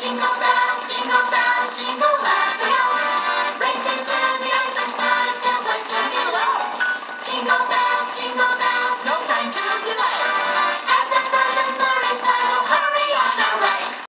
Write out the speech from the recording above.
Jingle bells, jingle bells, jingle bells, jingle. Racing through the ice and snow, it feels like jumping low. Jingle bells.